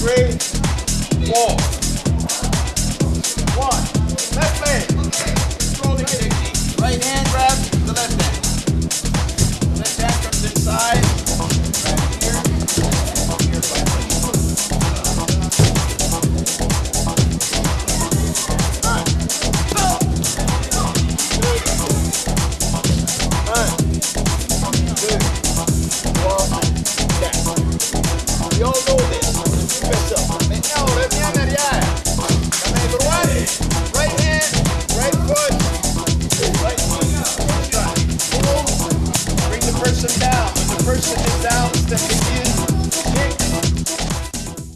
three, four.